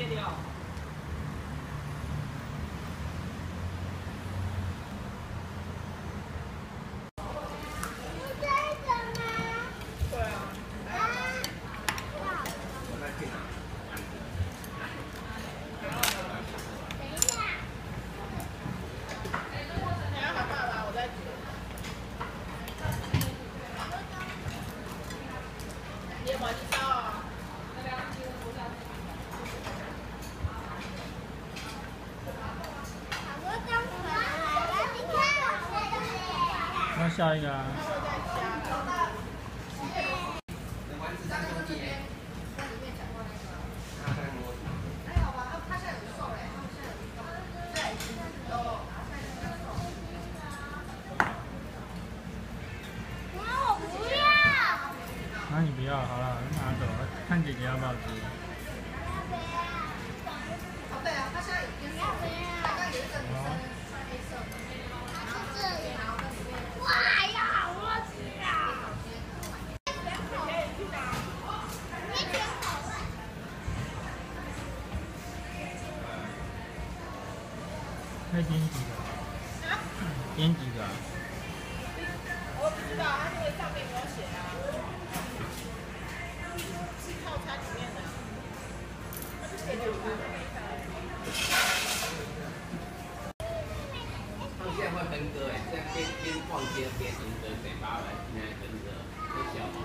接聊。对啊。你要干嘛啦？我在煮。你玩一招啊？那下一个啊，那你不要，好了，拿走，看姐姐要不要吃。对啊，他现在已经瘦了，刚刚有一个女可以点几个？点几个？我不知道，它那个上面没有写啊。套餐里面的。它是写两盘的他现在会分割哎，在边边逛街边分割，北巴来现在分割，很小毛。